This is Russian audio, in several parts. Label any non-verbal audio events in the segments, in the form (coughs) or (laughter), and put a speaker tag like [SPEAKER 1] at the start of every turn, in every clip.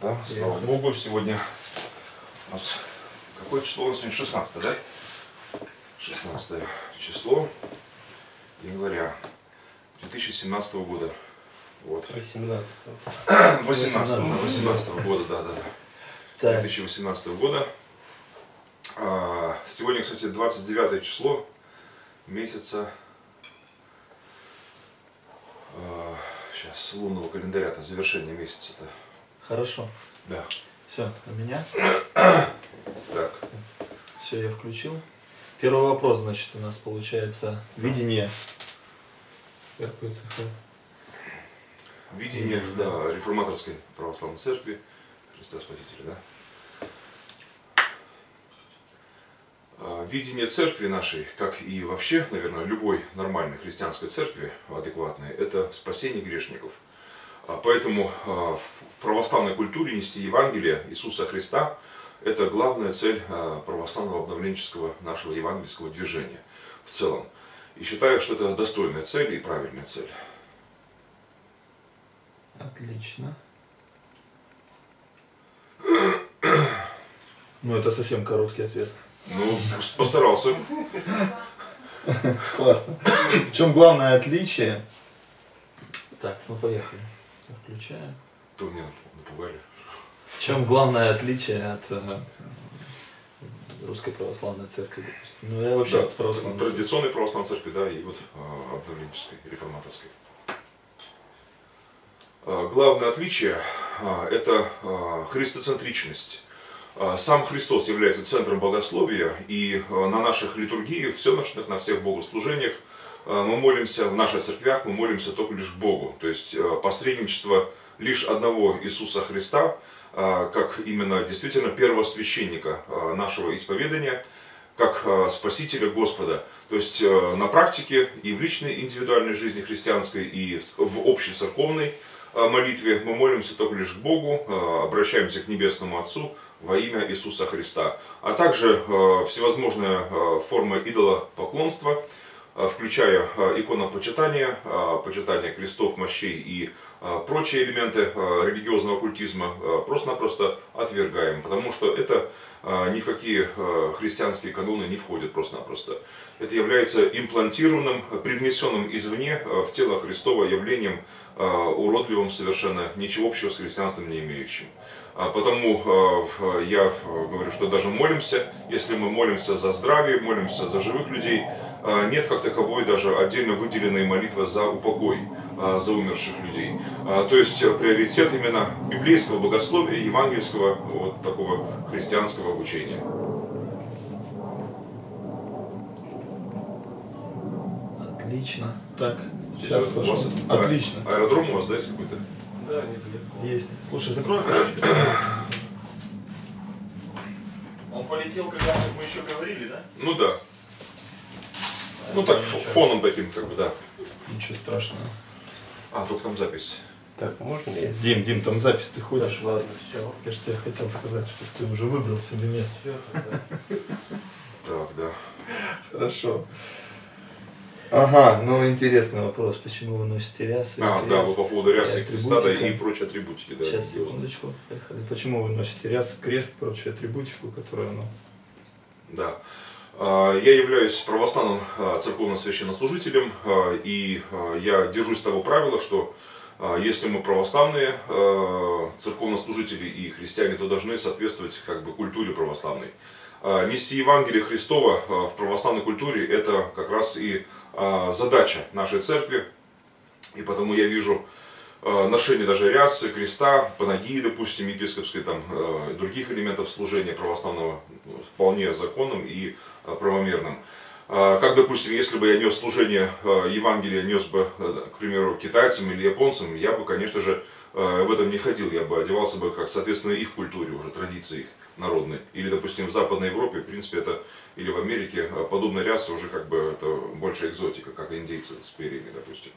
[SPEAKER 1] Да, слава Богу, сегодня у нас какое число? У нас сегодня 16, да? 16 число января 2017 года. Вот.
[SPEAKER 2] 18
[SPEAKER 1] 18 18 года, да, да, да.
[SPEAKER 2] Так,
[SPEAKER 1] 2018 года. А, Сегодня, кстати, 29 число месяца сейчас лунного календаря, это завершение месяца-то.
[SPEAKER 2] Хорошо.
[SPEAKER 1] Да.
[SPEAKER 2] Все, у меня.
[SPEAKER 1] Так.
[SPEAKER 2] Все, я включил. Первый вопрос, значит, у нас получается видение. РПЦХ.
[SPEAKER 1] Видение
[SPEAKER 2] Да.
[SPEAKER 1] да, реформаторской православной церкви Христа Спасителя, да? А, Видение церкви нашей, как и вообще, наверное, любой нормальной христианской церкви, адекватной, это спасение грешников. А, Поэтому а, в православной культуре нести Евангелие Иисуса Христа – это главная цель а, православного обновленческого нашего евангельского движения в целом. И считаю, что это достойная цель и правильная цель.
[SPEAKER 2] Отлично. (coughs) Ну, это совсем короткий ответ.
[SPEAKER 1] Ну, постарался.
[SPEAKER 2] Классно. В чем главное отличие? Так, ну поехали. Я Включаю.
[SPEAKER 1] То меня напугали.
[SPEAKER 2] В чем главное отличие от э, русской православной церкви? Ну, я вообще
[SPEAKER 1] Да,
[SPEAKER 2] от православной
[SPEAKER 1] традиционной православной церкви, да, и вот а, обновленческой, реформаторской. А, Главное отличие это христоцентричность. Сам Христос является центром богословия, и на наших литургиях, всеночных, на всех богослужениях мы молимся, в наших церквях мы молимся только лишь Богу. То есть а, посредничество лишь одного Иисуса Христа, а, как именно действительно первосвященника а, нашего исповедания, как Спасителя Господа. То есть э, на практике и в личной индивидуальной жизни христианской, и в общецерковной а, молитве мы молимся только лишь к Богу, обращаемся к Небесному Отцу во имя Иисуса Христа. А также э, всевозможные э, формы идолопоклонства, э, включая э, иконопочитание, э, почитание крестов, мощей и э, прочие элементы э, религиозного оккультизма э, просто-напросто отвергаем, потому что это э, ни в какие э, христианские каноны не входит просто-напросто. Это является имплантированным, э, привнесенным извне э, в тело Христова явлением э, уродливым совершенно, ничего общего с христианством не имеющим. А Потому э, я э, говорю, что даже молимся, если мы молимся за здравие, молимся за живых людей, э, нет как таковой даже отдельно выделенной молитвы за упокой, э, за умерших людей. А, То есть э, приоритет именно библейского богословия, евангельского, вот такого христианского учения.
[SPEAKER 2] Отлично. Так, сейчас
[SPEAKER 1] У вас,
[SPEAKER 2] пошел.
[SPEAKER 1] а,
[SPEAKER 2] Отлично.
[SPEAKER 1] Аэродром у вас, да, есть какой-то?
[SPEAKER 3] Да, недалеко.
[SPEAKER 2] Есть. Слушай, закрой.
[SPEAKER 3] Он полетел, когда мы еще говорили, да?
[SPEAKER 1] Ну да. Ну так, фоном таким, как бы, да.
[SPEAKER 2] Ничего страшного.
[SPEAKER 1] А, только там запись.
[SPEAKER 3] Так, можно я?
[SPEAKER 2] Дим, Дим, там запись ты ходишь?
[SPEAKER 3] Ладно, все.
[SPEAKER 2] Я же тебе хотел сказать, что ты уже выбрал себе место.
[SPEAKER 1] Так, да.
[SPEAKER 2] Хорошо. Ага, ну интересный вопрос, почему вы носите рясы?
[SPEAKER 1] А, да, вот по поводу рясы и креста, да, и прочие атрибутики, да.
[SPEAKER 2] Сейчас, секундочку, поехали. Почему вы носите рясу, крест, прочую атрибутику, которая, ну,
[SPEAKER 1] Да. А, Я являюсь православным а, церковным священнослужителем, а, и я держусь того правила, что если мы православные церковнослужители и христиане, то должны соответствовать как бы культуре православной. Нести Евангелие Христова в православной культуре – это как раз и задача нашей церкви, и потому я вижу ношение даже рясы, креста, панагии, допустим, епископской, там, э, других элементов служения православного ну, вполне законным и э, правомерным. А, Как, допустим, если бы я нес служение э, Евангелия, нес бы, э, к примеру, китайцам или японцам, я бы, конечно же, э, в этом не ходил, я бы одевался бы как соответственно их культуре, уже традиции их народной. Или, допустим, в Западной Европе, в принципе, это, или в Америке, э, подобная ряса уже как бы это больше экзотика, как индейцы с перьями, допустим.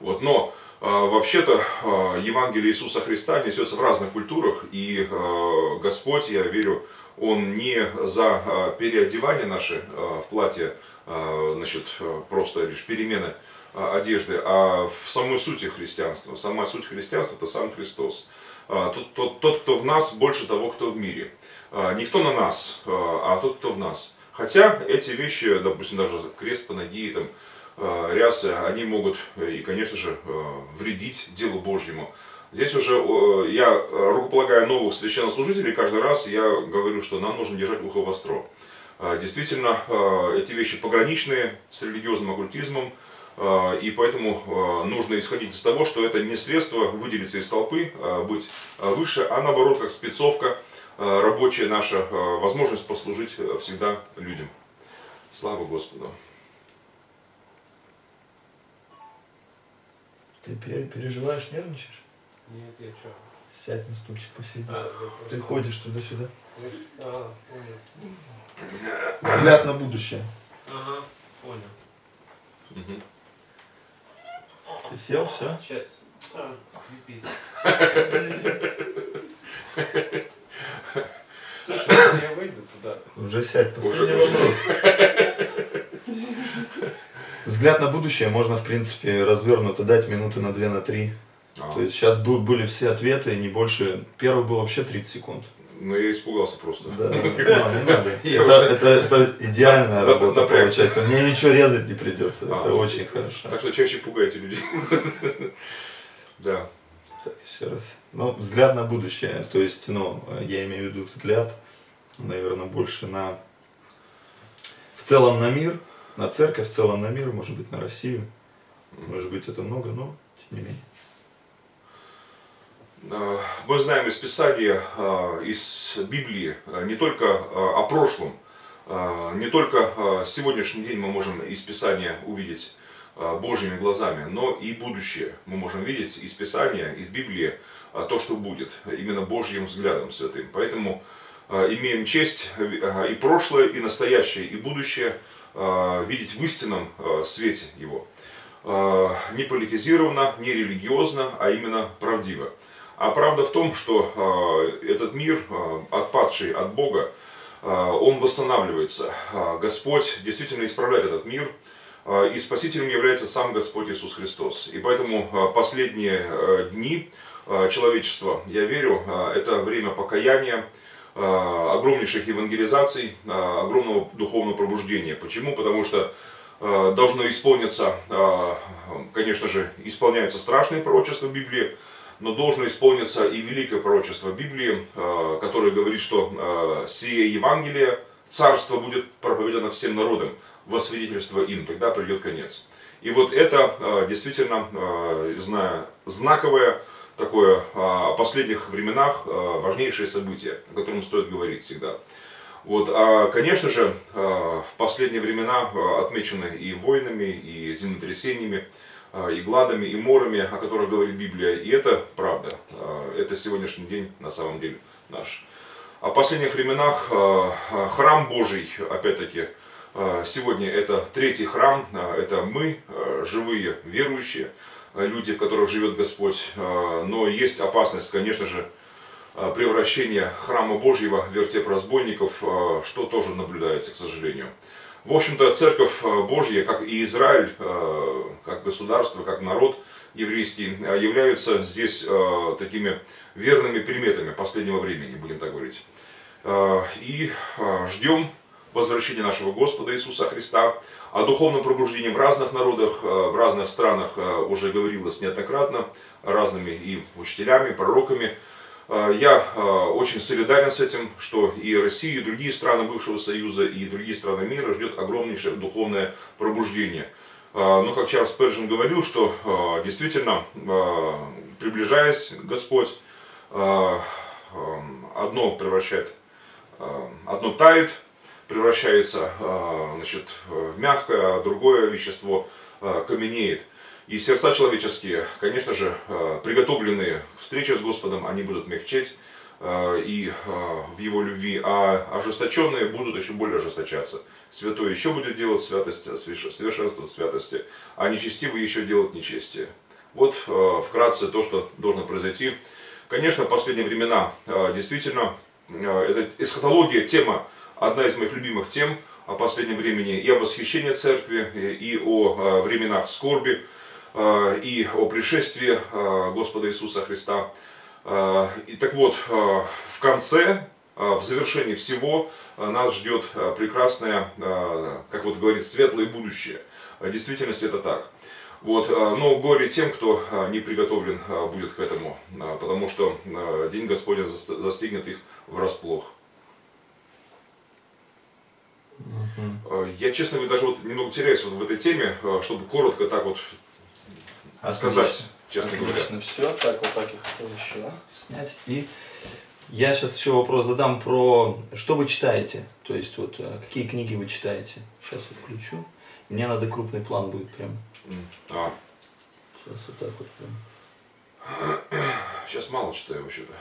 [SPEAKER 1] Вот, но э, вообще-то э, Евангелие Иисуса Христа несется в разных культурах, и э, Господь, я верю, Он не за переодевание наше э, в платье, значит, просто лишь перемены одежды, а в самой сути христианства. Сама суть христианства – это сам Христос. тот, тот, тот, кто в нас, больше того, кто в мире. Не кто на нас, а тот, кто в нас. Хотя эти вещи, допустим, даже крест, панагии, там, рясы, они могут и, конечно же, вредить делу Божьему. Здесь уже я рукополагаю новых священнослужителей, каждый раз я говорю, что нам нужно держать ухо востро. Действительно, эти вещи пограничные с религиозным оккультизмом, и поэтому нужно исходить из того, что это не средство выделиться из толпы, а, быть выше, а наоборот, как спецовка, рабочая наша возможность послужить всегда людям. Слава Господу!
[SPEAKER 2] Ты переживаешь, нервничаешь?
[SPEAKER 4] Нет, я что?
[SPEAKER 2] Сядь на стульчик посиди. А, Ты ходишь туда-сюда. А, понял. Взгляд на будущее.
[SPEAKER 4] Ага, понял. Угу.
[SPEAKER 2] Ты сел, все?
[SPEAKER 4] Сейчас. А, скрипит. (laughs) Слушай, я выйду туда.
[SPEAKER 2] Уже сядь, последний вопрос. (laughs) Взгляд на будущее можно, в принципе, развернуто дать минуты на две, на три. А. То есть сейчас были все ответы, не больше. Первый был вообще 30 секунд.
[SPEAKER 1] Ну, я испугался просто.
[SPEAKER 2] Да, (laughs) ну, не надо. Это, это, идеальная работа получается. Мне ничего резать не придется. А, это ну, очень хорошо.
[SPEAKER 1] Так что чаще пугайте людей. (laughs) Да.
[SPEAKER 2] Так, еще раз. Ну, взгляд на будущее. То есть, ну, я имею в виду взгляд, наверное, больше на в целом на мир, на церковь, в целом на мир, может быть, на Россию. Может быть, это много, но тем не менее.
[SPEAKER 1] Э, мы знаем из Писания, э, из Библии, э, не только о прошлом, не только сегодняшний день мы можем из Писания увидеть Божьими глазами, но и будущее мы можем видеть из Писания, из Библии, то, что будет, именно Божьим взглядом святым. Поэтому имеем честь и прошлое, и настоящее, и будущее видеть в истинном свете его. Не политизированно, не религиозно, а именно правдиво. А правда в том, что э, этот мир, э, отпадший от Бога, э, он восстанавливается. Господь действительно исправляет этот мир, и Спасителем является сам Господь Иисус Христос. И поэтому последние дни человечества, я верю, это время покаяния, огромнейших евангелизаций, огромного духовного пробуждения. Почему? Потому что должно исполниться, конечно же, исполняются страшные пророчества Библии, но должно исполниться и великое пророчество Библии, э, которое говорит, что э, сие Евангелие, царство будет проповедано всем народам, во свидетельство им, тогда придет конец. И вот это э, действительно, зная, знаковое такое о последних временах важнейшее событие, о котором стоит говорить всегда. Вот, а, конечно же, в последние времена отмечены и войнами, и землетрясениями, а, и гладами, и морами, о которых говорит Библия. И это правда. А, это сегодняшний день на самом деле наш. О последних временах а, храм Божий, опять-таки, сегодня это третий храм, это мы, живые верующие, люди, в которых живет Господь. Но есть опасность, конечно же, превращения храма Божьего в вертеп разбойников, что тоже наблюдается, к сожалению. В общем-то, Церковь Божья, как и Израиль, как государство, как народ еврейский, являются здесь такими верными приметами последнего времени, будем так говорить. И ждем возвращения нашего Господа Иисуса Христа. О духовном пробуждении в разных народах, в разных странах уже говорилось неоднократно, разными и учителями, пророками, а, я очень солидарен с этим, что и Россия, и другие страны бывшего Союза, и другие страны мира ждет огромнейшее духовное пробуждение. Но как Чарльз Перджин говорил, что действительно, приближаясь Господь, одно превращает, одно тает, превращается значит, в мягкое, а другое вещество каменеет. И сердца человеческие, конечно же, э, приготовленные к встрече с Господом, они будут мягчеть и в Его любви, а ожесточенные будут еще более ожесточаться. Святой еще будет делать святость, совершенство святости, а нечестивый еще делать нечестие. Вот вкратце то, что должно произойти. Конечно, в последние времена действительно, это эсхатология, тема, одна из моих любимых тем о последнем времени, и о восхищении церкви, и о временах скорби, Э, и о пришествии э, Господа Иисуса Христа. А, И так вот, а, в конце, а, в завершении всего а, нас ждет а, прекрасное, а, как вот говорит, светлое будущее. А В действительности это так. Вот, а, но горе тем, кто а, не приготовлен а, будет к этому, а, потому что а, день Господень заст- застигнет их врасплох. А, Я, честно говоря, даже вот немного теряюсь вот в этой теме, а, чтобы коротко так вот сказать, честно говоря.
[SPEAKER 2] Отлично, все. Так, вот так я хотел еще снять. И я сейчас еще вопрос задам про что вы читаете. То есть вот э, какие книги вы читаете. Сейчас вот включу. Мне надо крупный план будет прям.
[SPEAKER 1] А,
[SPEAKER 2] Сейчас вот так вот прям.
[SPEAKER 1] сейчас мало читаю вообще-то.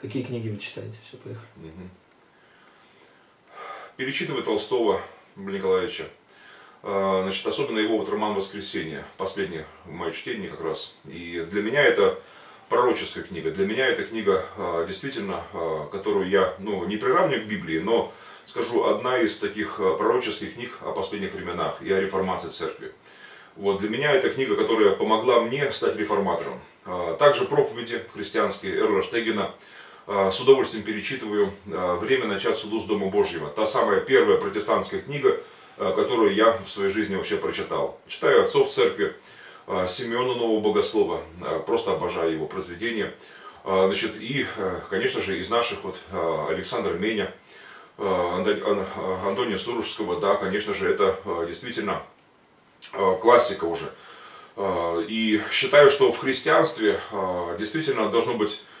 [SPEAKER 2] Какие книги вы читаете? Все, поехали.
[SPEAKER 1] Мгм. Перечитываю Толстого Николаевича. А, Значит, особенно его вот роман «Воскресенье», последнее мое чтение как раз. И для меня это пророческая книга. Для меня это книга, а, действительно, а, которую я ну, не приравниваю к Библии, но, скажу, одна из таких пророческих книг о последних временах и о реформации церкви. Вот, для меня это книга, которая помогла мне стать реформатором. Также проповеди христианские Эрла Штегина с удовольствием перечитываю а, «Время начать суду с Дома Божьего». Та самая первая протестантская книга, а, которую я в своей жизни вообще прочитал. Читаю отцов церкви, а, Симеона Нового Богослова, а, просто обожаю его произведения. А, Значит, и, а, конечно же, из наших вот а, Александра Меня, а, а, Антония Сурожского, да, конечно же, это а, действительно а, классика уже. А, И считаю, что в христианстве а, действительно должно быть а,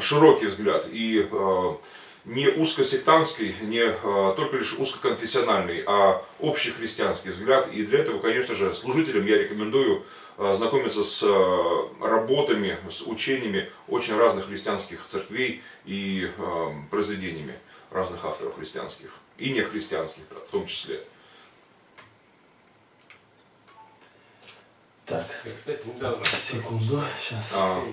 [SPEAKER 1] широкий взгляд и а, не узкосектантский, не а, только лишь узкоконфессиональный, а общехристианский взгляд. И для этого, конечно же, служителям я рекомендую знакомиться с работами, с учениями очень разных христианских церквей и произведениями разных авторов христианских и нехристианских в том числе.
[SPEAKER 2] Так,
[SPEAKER 4] кстати, недавно...
[SPEAKER 2] секунду. Сейчас.
[SPEAKER 1] А.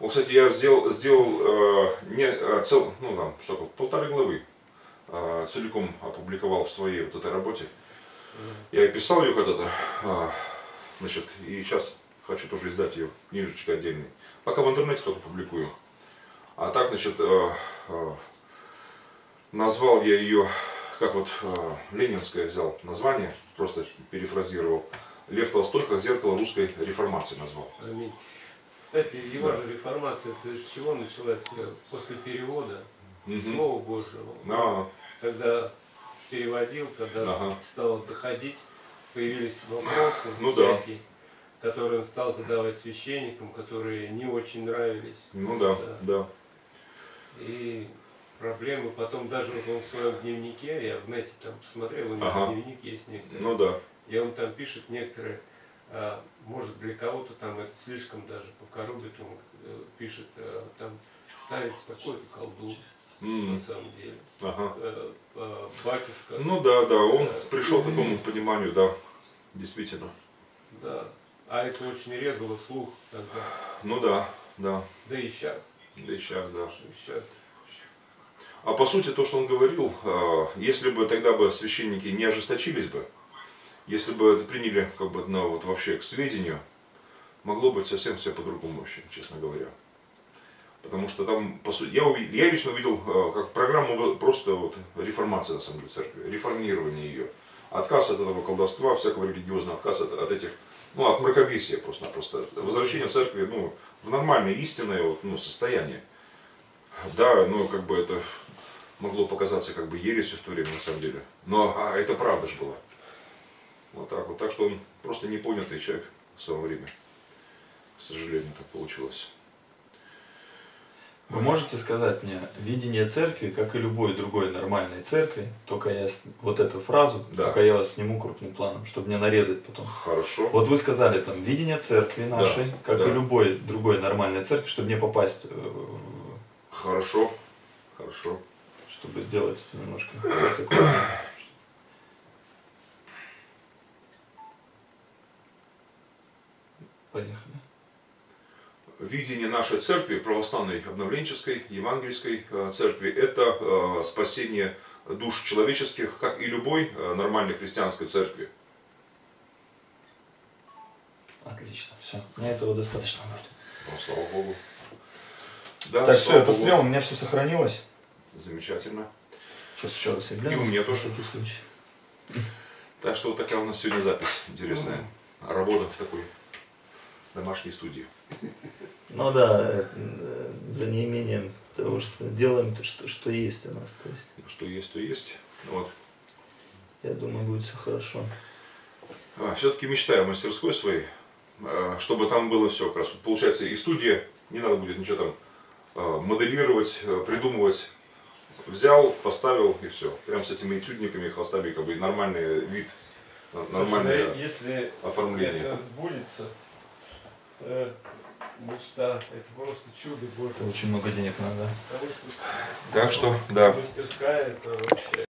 [SPEAKER 1] Вот, кстати, я сделал, сделал э, не, э, цел, ну, там, сколько, полторы главы э, целиком опубликовал в своей вот этой работе. Я писал ее когда-то, а, значит, и сейчас хочу тоже издать ее книжечкой отдельной. Пока в интернете только публикую. А так, значит, э, э, назвал я ее, как вот э, ленинское взял название, просто перефразировал. Лев Толстой как зеркало русской реформации назвал.
[SPEAKER 4] Аминь. Кстати, его
[SPEAKER 1] Да.
[SPEAKER 4] же реформация, то есть с чего началась? Э, После перевода
[SPEAKER 1] Мгм.
[SPEAKER 4] Слова Божьего.
[SPEAKER 1] А,
[SPEAKER 4] Когда переводил, когда
[SPEAKER 1] Ага.
[SPEAKER 4] стал доходить, появились вопросы
[SPEAKER 1] Ну да.
[SPEAKER 4] всякие, которые он стал задавать священникам, которые не очень нравились.
[SPEAKER 1] ну да,
[SPEAKER 4] Да.
[SPEAKER 1] да.
[SPEAKER 4] И проблемы потом даже вот он в своем дневнике, я в нете там посмотрел, у него
[SPEAKER 1] Ага.
[SPEAKER 4] дневник есть некоторые.
[SPEAKER 1] Ну да.
[SPEAKER 4] И он там пишет некоторые, может для кого-то там это слишком даже покоробит, он э, пишет, а, там ставится какой-то колдун
[SPEAKER 1] М,
[SPEAKER 4] на самом деле.
[SPEAKER 1] Ага.
[SPEAKER 4] Э, а, батюшка,
[SPEAKER 1] Ну да, да, он пришел к такому пониманию, да, действительно.
[SPEAKER 4] да. А это очень резало слух тогда.
[SPEAKER 1] Ну да, да,
[SPEAKER 4] Да и сейчас.
[SPEAKER 1] да и сейчас, да.
[SPEAKER 4] сейчас.
[SPEAKER 1] А по сути, то, что он говорил, э, если бы тогда бы священники не ожесточились бы, если бы это приняли как бы, ну, вот вообще к сведению, могло быть совсем все по-другому вообще, честно говоря. Потому что там, по сути, я, уви- я лично увидел э, как программу просто вот реформации, на самом деле, церкви, реформирование ее. Отказ от этого колдовства, всякого религиозного, отказ от, от этих, ну, от мракобесия просто-напросто. Возвращение церкви, ну, в нормальное, истинное вот, ну, состояние. Да, ну, как бы это могло показаться как бы ересью в то время, на самом деле. Но а, это правда же была. Вот так вот. Так что он просто непонятый человек в свое время. К сожалению, так получилось.
[SPEAKER 2] Вы можете сказать мне видение церкви, как и любой другой нормальной церкви, только я с- вот эту фразу,
[SPEAKER 1] Да.
[SPEAKER 2] только я вас сниму крупным планом, чтобы мне нарезать потом.
[SPEAKER 1] Хорошо.
[SPEAKER 2] Вот вы сказали там видение церкви нашей, как
[SPEAKER 1] да.
[SPEAKER 2] и любой другой нормальной церкви, чтобы мне попасть, э,
[SPEAKER 1] Хорошо. Хорошо.
[SPEAKER 2] чтобы сделать это немножко так аккуратно. Поехали.
[SPEAKER 1] Видение нашей церкви, православной обновленческой, евангельской э, церкви, это э, спасение душ человеческих, как и любой э, нормальной христианской церкви.
[SPEAKER 2] Отлично, все. Мне этого достаточно будет.
[SPEAKER 1] Ну, слава Богу. Да,
[SPEAKER 2] Так, все, я посмотрел, у меня все сохранилось.
[SPEAKER 1] Замечательно.
[SPEAKER 2] Сейчас еще раз я гляну.
[SPEAKER 1] И у меня тоже. Так что вот такая у нас сегодня запись интересная. Работа в такой домашней студии.
[SPEAKER 2] Ну да, э, э, за неимением того, что делаем то, что, что есть у нас. То есть,
[SPEAKER 1] Что есть, то есть. Вот.
[SPEAKER 2] я думаю, будет все хорошо.
[SPEAKER 1] все-таки мечтаю о мастерской своей, а, чтобы там было все как раз. Получается, и студия, не надо будет ничего там а, моделировать, а, придумывать. Взял, поставил и все. Прям с этими этюдниками, холстами, как бы нормальный вид, н- нормальное
[SPEAKER 4] Слушай, ну, если
[SPEAKER 1] оформление.
[SPEAKER 4] это сбудется, э, мечта, это просто чудо Божие.
[SPEAKER 2] Очень много денег надо.
[SPEAKER 4] Потому что
[SPEAKER 1] Так что, да.
[SPEAKER 4] мастерская это вообще